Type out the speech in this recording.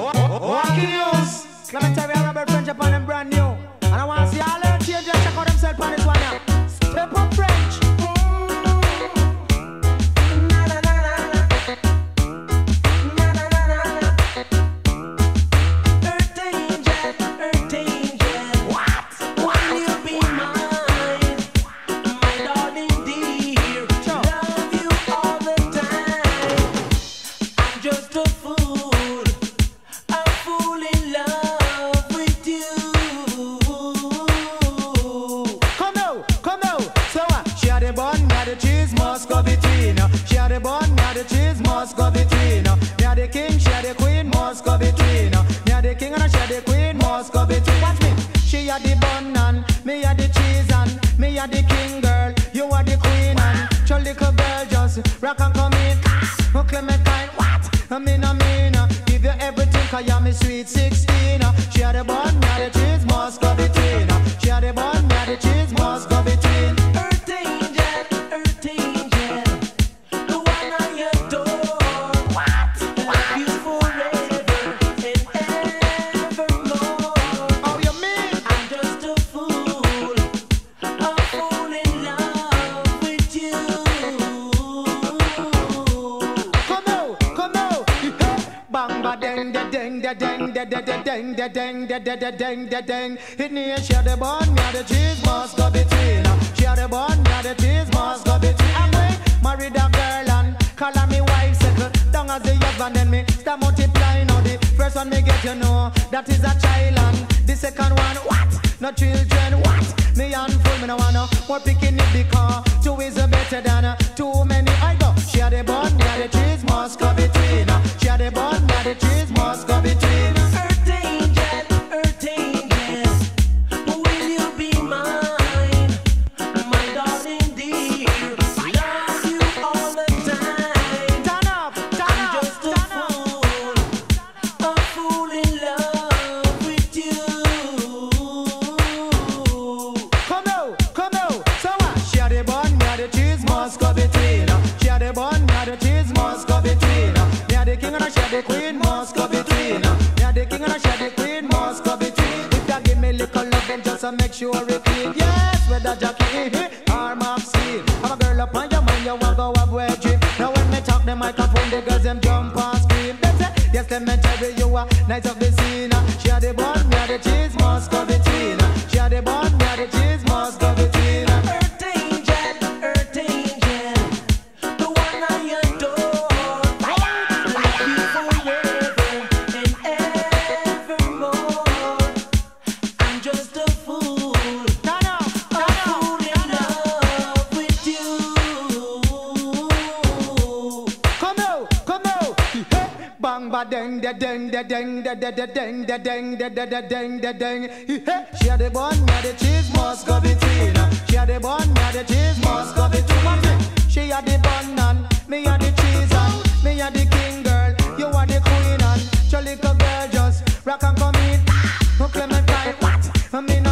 Wacky News. Clement Irie and Robert French upon them brand new. And I want to see all them change and check out themselves on this one now. Step up French. Just a fool, must go between. Me had the king and she had the queen, must go between. She had the bun and me had the cheese and me had the king girl. You the queen and just rock and. Oh what? I mean, I mean, uh, give you everything 'cause sweet 16. uh. She had the bun, me had the cheese, must go between. She had the bun, me had the cheese, must Ba ding da ding da ding da da da ding da ding da da da ding da ding. Hit me and share the bun, me and the cheese must go between. Share the bun, me and the cheese must go between. I'm married a girl and call her me wife settle down as the husband then me start multiplying. Now the first one me get you know that is a child and the second one what? No children what? Me handful me no wanna more picking it because two is better than too many. I go share the bun, and the cheese then just to make sure it clean. Yes, whether Jackie or Maxine. I'm a girl up on your mind, you want go have wedgie. Now when me talk the microphone, the girls them jump and scream. Them say, yes, let me tell you, are nice of the scene. She had the bun, me had the cheese must go. Share Bamba ding da ding da ding da da da ding da ding da da da ding da ding. She had the bun, me had the cheese, must go muscovitina. She had the bun, me had the cheese, must go muscovitina. She had the bun and me had the cheese and me had the king girl. You are the queen and your little girl just rock and come in. Ah, no Clementine, what? I mean.